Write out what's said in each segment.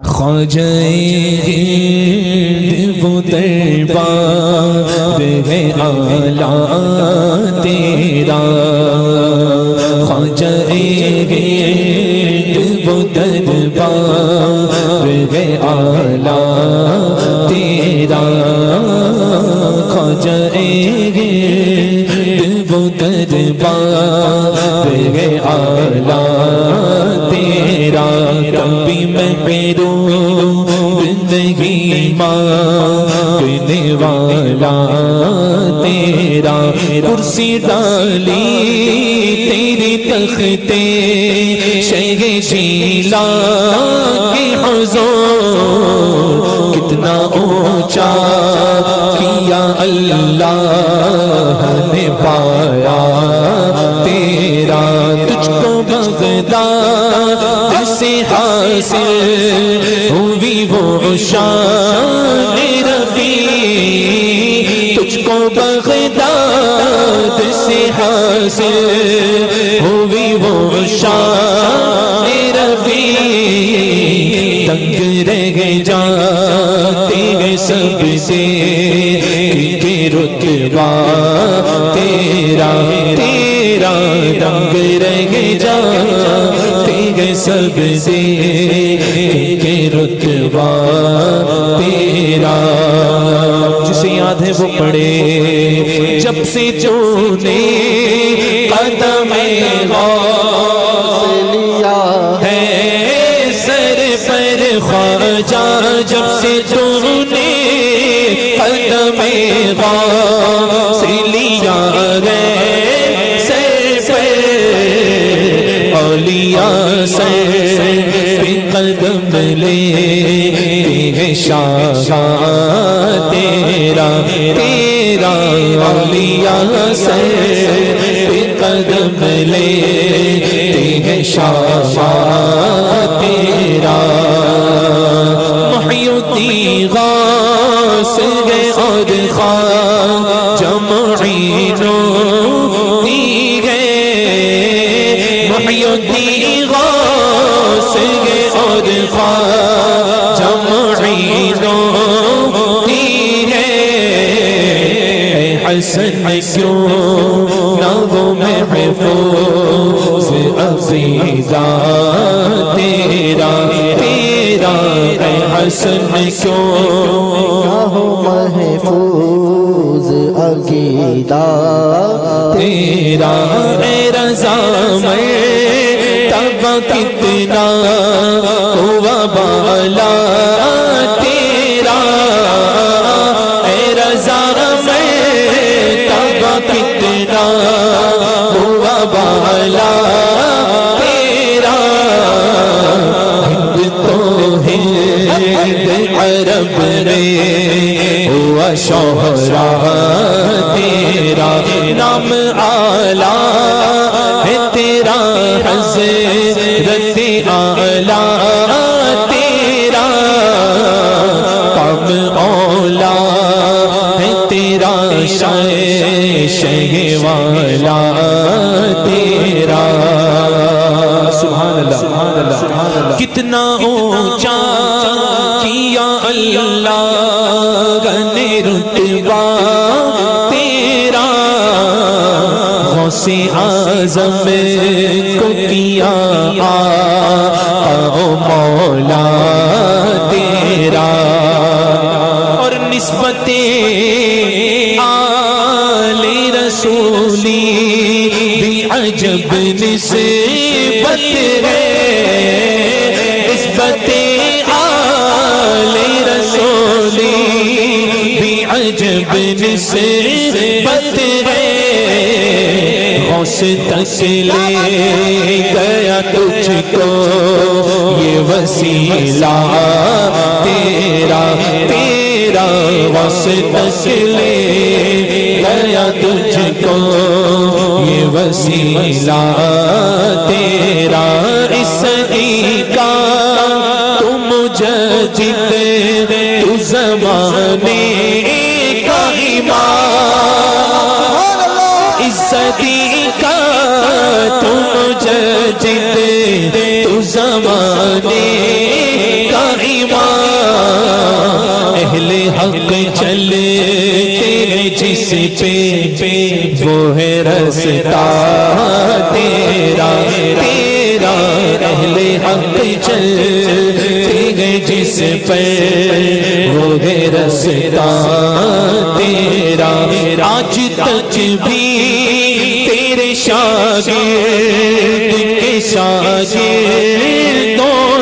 خواجہ وہ دربار ہے آلہ تیرا خواجہ وہ دربار ہے آلہ تیرا خواجہ وہ دربار تیرا کرسی ڈالی تیری تختے شہ شیلا کے حضور، کتنا اونچا کیا اللہ نے پایا، تیرا تجھ کو بغداد سے حاصل ہوئی وہ شان رفی تجھ کو بغداد حاصل ہوئی وہ شان رفی تنگ رہ جاتے ہیں سب سے کہ رتبہ تیرا تیرا تنگ رہ جاتے ہیں سب سے کہ رتبہ تیرا جسے یاد ہے وہ پڑے جب سے جو نے قدم غوث لیا ہے، سر پر خواجہ جب سے تم نے قدم غوث لیا گئے سر پر اولیاء سر پہ قدم لے ہے شاہ تیرا تیرا اولیاء سر پہ قدم لیتے ہیں شاہ تیرا۔ محی غاس گئے اور خان حسن کیوں نہ وہ محفوظ عقیدہ تیرا تیرا اے حسن کیوں ہو محفوظ عقیدہ تیرا اے رضا میں تب کتنا ہوا بالا تیرا عرب رے ہوا شوہرا تیرا نام آلہ ہے تیرا حضرت آلہ تیرا کم اولا ہے تیرا شاہ شہ والا تیرا سبحان اللہ۔ کتنا اونچا کیا اللہ گنے رتبہ تیرا غوث اعظم کو کیا آ مولا تیرا اور نسبت آل رسولی بھی عجب نسبت عجب نسبت ہے، غوث تک لے گیا تجھ کو، یہ وسیلہ تیرا تیرا غوث تک لے گیا تجھ کو، یہ وسیلہ تیرا، اس تم ججد تو زمانے کا حق چلتے جس پہ وہ ہے رستا تیرا تیرا۔ اہل حق چلتے ہیں جس پر وہ ہے رستا تیرا۔ آج تک بھی شاگرد کے شاگردوں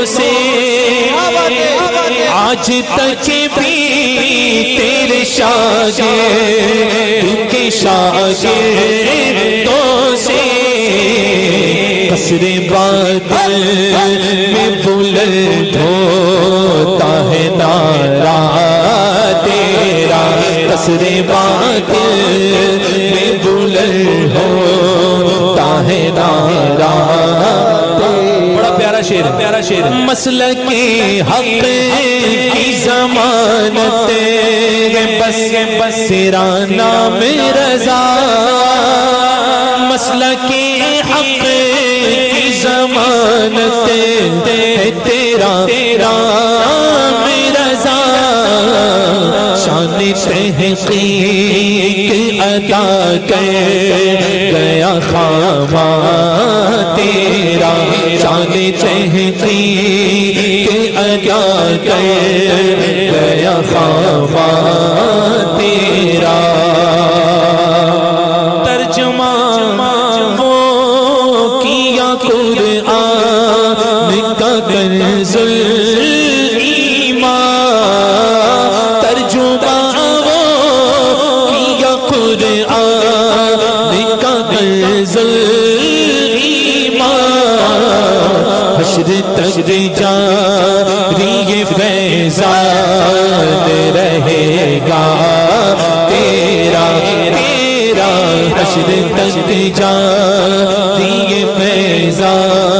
سے آج تک بھی تیرے شاگرد کے شاگردوں سے۔ قصر بادل میں بلند ہوتا ہے نارا تیرا قصر بادل میں ہے بڑا پیارا شیر پیارا شیر مسئلہ کے حق کی ضمانت بس بس نام رضا۔ مسئلہ کے حق کی ضمانت تیرا تیرا تحقیق ادا کر گیا خاما تیرا شان تحقیق ادا کر گیا خاما کا کنز الایمان حشر تک جاری فیضان رہے گا۔ تیرا تیرا، حشر تک جاری فیضان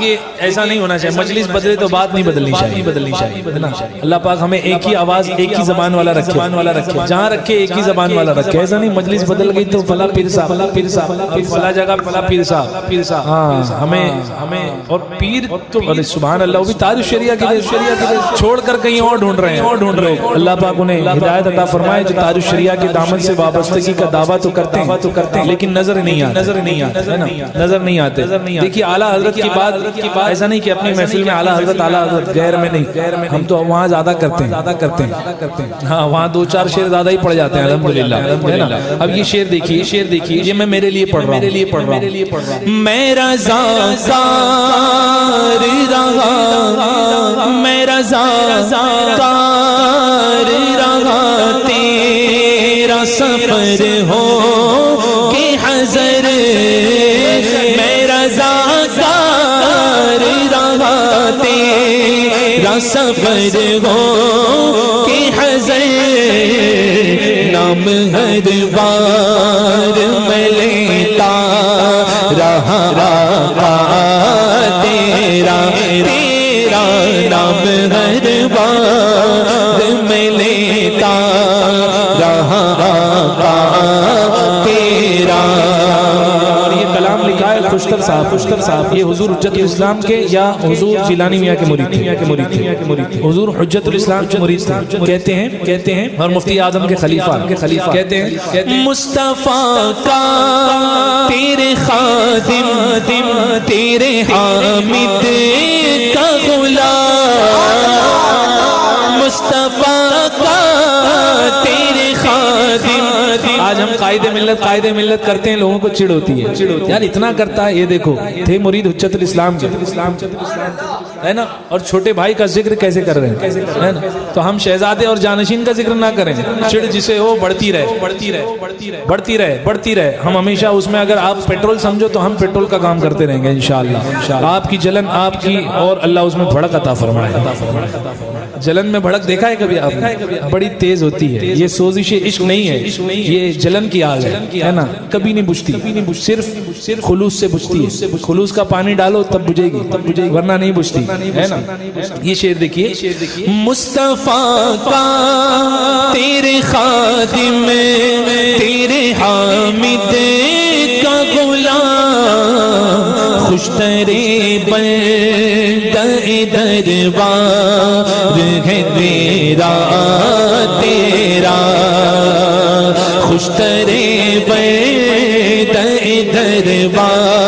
دیکھیے ایسا نہیں ہونا چاہیے مجلس بدلے تو بات نہیں بدلنی چاہیے۔ بدلنی چاہیے۔ اللہ پاک ہمیں ایک ہی آواز ایک ہی زبان والا رکھے۔ زبان والا رکھے۔ جہاں رکھے ایک ہی زبان والا رکھے۔ ایسا نہیں مجلس بدل گئی تو فلا پیر صاحب۔ فلا پیر صاحب فلا جگہ فلا پیر صاحب۔ پیر صاحب۔ ہاں ہمیں ہمیں اور پیر تو سبحان اللہ وہ بھی تاج شریعہ کے لیے شریعہ کے لیے۔ چھوڑ کر کہیں اور ڈھونڈ رہے ہیں۔ اور ڈھونڈ رہے ہیں۔ اللہ پاک انہیں ہدایت عطا فرمائے جو تاج شریعہ کے دامن سے وابستگی کا دعویٰ تو کرتے ہیں۔ تو کرتے ہیں۔ لیکن نظر نہیں آتے۔ نظر نہیں آتے۔ نظر نہیں آتے۔ دیکھیے اعلیٰ حضرت کی بات ایسا نہیں کہ اپنی محفل میں اعلیٰ، حضرت اعلیٰ، حضرت غیر میں نہیں۔ ہم تو وہاں زیادہ کرتے ہیں۔ زیادہ کرتے ہیں ہاں وہاں دو چار شیر زیادہ ہی پڑ جاتے ہیں، الحمدللہ اب یہ شیر دیکھیے شیر دیکھیے یہ میں میرے لیے پڑھ رہا ہوں۔ میرے لیے پڑھ رہا ہوں میرا زار رہا، میرا زار رہا، تیرا سفر ہو۔ سفر ہو کہ حضر نام ہر بار میں لیتا رہا رہا تیرا تیرا نام ہر خوشتر صاحب خوشتر صاحب۔ یہ حضور حجت الاسلام کے یا حضور جیلانی میاں کے مرید تھے۔ حضور حجت الاسلام کے مرید تھے۔ کہتے ہیں کہتے ہیں۔ اور مفتی اعظم کے خلیفہ۔ کہتے ہیں مصطفیٰ کا تیرے خادم، تیرے حامد کا غلام۔ مصطفیٰ قائد ملت قائد ملت کرتے ہیں، لوگوں کو چڑ ہوتی ہے۔ یار اتنا کرتا ہے، یہ دیکھو، تھے مرید حجت الاسلام کے۔ ہے نا؟ اور چھوٹے بھائی کا ذکر کیسے کر رہے ہیں؟ تو ہم شہزادے اور جانشین کا ذکر نہ کریں۔ چڑ جسے ہو بڑھتی رہے بڑھتی رہے۔ بڑھتی رہے بڑھتی رہے۔ ہم ہمیشہ اس میں اگر آپ پیٹرول سمجھو تو ہم پیٹرول کا کام کرتے رہیں گے انشاءاللہ۔ آپ کی جلن، آپ کی اور اللہ اس میں بھڑک عطا فرمائے۔ جلن میں بھڑک دیکھا ہے کبھی آپ نے؟ بڑی تیز ہوتی ہے۔ یہ سوزش عشق نہیں ہے۔ یہ جلن کی آگ ہے نا؟ کبھی نہیں بجھتی۔ صرف خلوص سے بجھتی ہے۔ خلوص کا پانی ڈالو تب بجھے گی۔ تب بجھے گی ورنہ نہیں بجھتی۔ ہے نا؟ یہ شعر دیکھیے۔ مصطفیٰ کا تیرے خادم تیرے حامد کا غلام۔ خوشترے ترے بندہ دربار ہے تیرا تیرا۔ خوشترے ترے بندہ دربار